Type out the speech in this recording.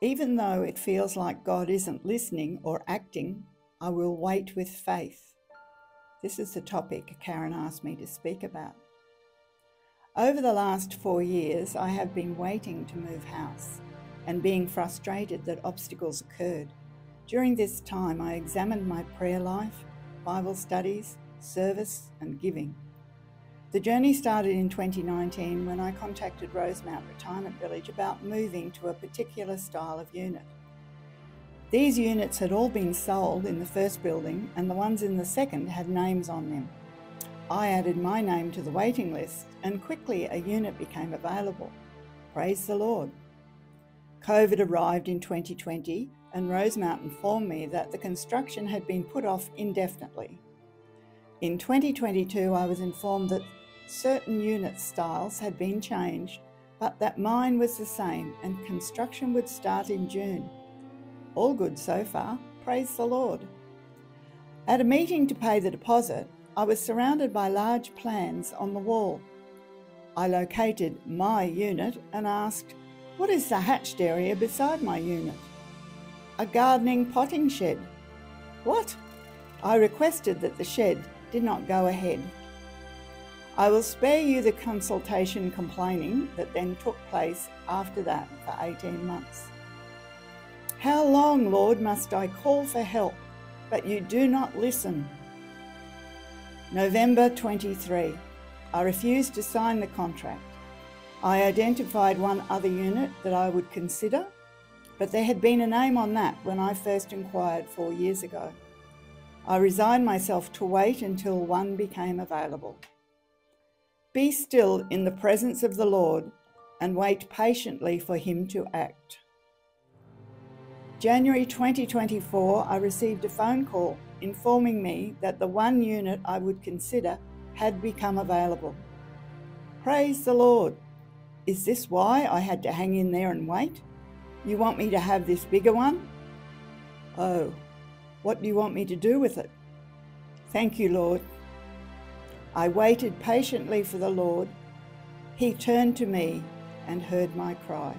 Even though it feels like God isn't listening or acting, I will wait with faith. This is the topic Karen asked me to speak about. Over the last four years, I have been waiting to move house and being frustrated that obstacles occurred. During this time, I examined my prayer life, Bible studies, service, and giving. The journey started in 2019 when I contacted Rosemount Retirement Village about moving to a particular style of unit. These units had all been sold in the first building, and the ones in the second had names on them. I added my name to the waiting list, and quickly a unit became available. Praise the Lord. COVID arrived in 2020, and Rosemount informed me that the construction had been put off indefinitely. In 2022, I was informed that certain unit styles had been changed, but that mine was the same and construction would start in June. All good so far, praise the Lord. At a meeting to pay the deposit, I was surrounded by large plans on the wall. I located my unit and asked, What is the hatched area beside my unit? A gardening potting shed. What? I requested that the shed did not go ahead. I will spare you the consultation complaining that then took place after that for 18 months. How long, Lord, must I call for help, but you do not listen? November 23. I refused to sign the contract. I identified one other unit that I would consider, but there had been a name on that when I first inquired four years ago. I resigned myself to wait until one became available. Be still in the presence of the Lord and wait patiently for Him to act. January 2024, I received a phone call informing me that the one unit I would consider had become available. Praise the Lord! Is this why I had to hang in there and wait? You want me to have this bigger one? Oh, what do you want me to do with it? Thank you, Lord. I waited patiently for the Lord. He turned to me and heard my cry.